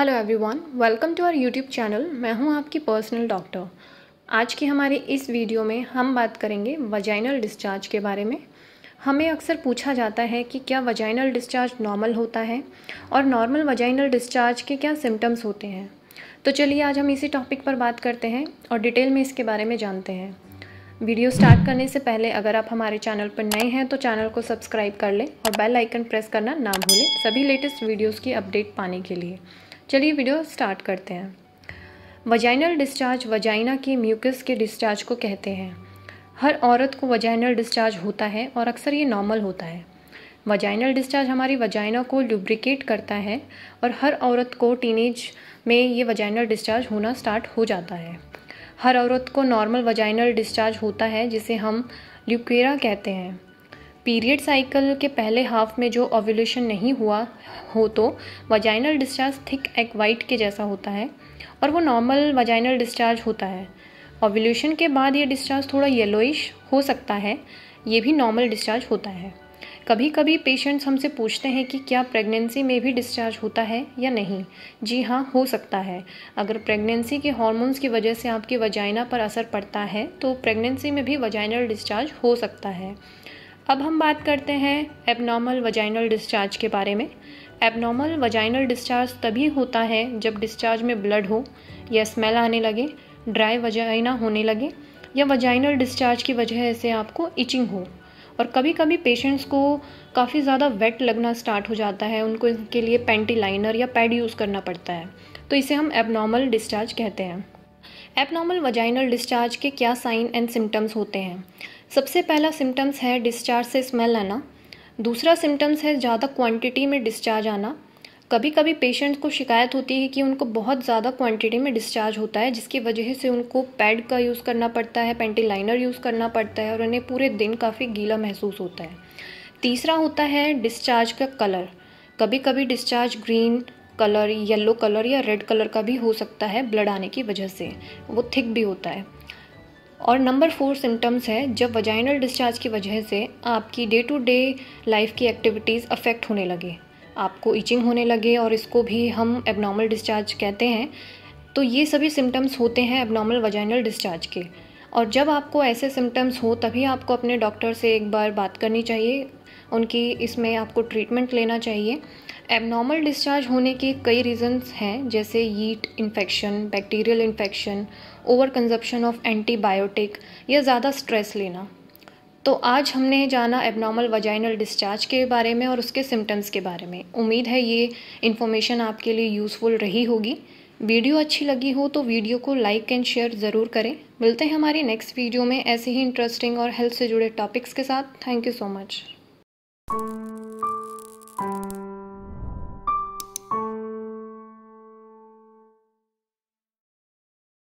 Hello everyone welcome to our YouTube channel मैं हूँ आपकी पर्सनल डॉक्टर आज की हमारी इस वीडियो में हम बात करेंगे वजाइनल डिस्चार्ज के बारे में। हमें अक्सर पूछा जाता है कि क्या वजाइनल डिस्चार्ज नॉर्मल होता है और नॉर्मल वजाइनल डिस्चार्ज के क्या सिम्टम्स होते हैं। तो चलिए आज हम इसी टॉपिक पर बात करते हैं और डिटेल में इसके बारे में जानते हैं। वीडियो स्टार्ट करने से पहले अगर आप हमारे चैनल पर नए हैं तो चैनल को सब्सक्राइब कर लें और बेल आइकन प्रेस करना ना भूलें सभी लेटेस्ट वीडियोस की अपडेट पाने के लिए। चलिए वीडियो स्टार्ट करते हैं। वजाइनल डिस्चार्ज वजाइना के म्यूकस के डिस्चार्ज को कहते हैं। हर औरत को वजाइनल डिस्चार्ज होता है और अक्सर ये नॉर्मल होता है। वजाइनल डिस्चार्ज हमारी वजाइना को लुब्रिकेट करता है और हर औरत को टीनेज में ये वजाइनल डिस्चार्ज होना स्टार्ट हो जाता है। हर औरत को नॉर्मल वजाइनल डिस्चार्ज होता है, जिसे हम ल्यूकेरा कहते हैं। पीरियड साइकिल के पहले हाफ़ में जो ओव्यूलेशन नहीं हुआ हो तो vaginal discharge thick egg white के जैसा होता है और वो नॉर्मल वजाइनल डिस्चार्ज होता है। ओव्यूलेशन के बाद ये डिस्चार्ज थोड़ा येलोइश हो सकता है, ये भी नॉर्मल डिस्चार्ज होता है। कभी कभी पेशेंट्स हमसे पूछते हैं कि क्या प्रेगनेंसी में भी डिस्चार्ज होता है या नहीं। जी हाँ हो सकता है। अगर प्रेगनेंसी के हॉर्मोन्स की वजह से आपकी वजाइना पर असर पड़ता है तो प्रेगनेंसी में भी वजाइनल डिस्चार्ज हो सकता है। अब हम बात करते हैं एबनॉर्मल वजाइनल डिस्चार्ज के बारे में। एबनॉर्मल वजाइनल डिस्चार्ज तभी होता है जब डिस्चार्ज में ब्लड हो या स्मेल आने लगे ड्राई वजाइना होने लगे या वजाइनल डिस्चार्ज की वजह से आपको इचिंग हो। और कभी कभी पेशेंट्स को काफ़ी ज़्यादा वेट लगना स्टार्ट हो जाता है, उनको इसके लिए पेंटी लाइनर या पैड यूज़ करना पड़ता है। तो इसे हम एबनॉर्मल डिस्चार्ज कहते हैं। एबनॉर्मल वजाइनल डिस्चार्ज के क्या साइन एंड सिम्टम्स होते हैं? सबसे पहला सिम्टम्स है डिस्चार्ज से स्मेल आना दूसरा सिम्टम्स है ज़्यादा क्वांटिटी में डिस्चार्ज आना। कभी कभी पेशेंट्स को शिकायत होती है कि उनको बहुत ज़्यादा क्वांटिटी में डिस्चार्ज होता है, जिसकी वजह से उनको पैड का यूज़ करना पड़ता है पेंटी लाइनर यूज़ करना पड़ता है और उन्हें पूरे दिन काफ़ी गीला महसूस होता है। तीसरा होता है डिस्चार्ज का कलर कभी कभी discharge green colour yellow colour या रेड कलर का भी हो सकता है ब्लड आने की वजह से। वो थिक भी होता है। और नंबर फोर सिम्टम्स है, जब वजाइनल डिस्चार्ज की वजह से आपकी डे टू डे लाइफ की एक्टिविटीज़ अफेक्ट होने लगे। आपको इचिंग होने लगे और इसको भी हम एबनॉर्मल डिस्चार्ज कहते हैं। तो ये सभी सिम्टम्स होते हैं एबनॉर्मल वजाइनल डिस्चार्ज के। और जब आपको ऐसे सिम्टम्स हो, तभी आपको अपने डॉक्टर से एक बार बात करनी चाहिए। उनकी इसमें आपको ट्रीटमेंट लेना चाहिए। एबनॉर्मल डिस्चार्ज होने के कई रीज़न्स हैं, जैसे yeast infection bacterial infection over consumption of antibiotic या ज़्यादा स्ट्रेस लेना। तो आज हमने जाना एबनॉर्मल वजाइनल डिस्चार्ज के बारे में और उसके सिम्टम्स के बारे में। उम्मीद है ये इन्फॉर्मेशन आपके लिए यूज़फुल रही होगी। वीडियो अच्छी लगी हो तो वीडियो को लाइक एंड शेयर ज़रूर करें। मिलते हैं हमारी नेक्स्ट वीडियो में ऐसे ही इंटरेस्टिंग और हेल्थ से जुड़े टॉपिक्स के साथ। Thank you so much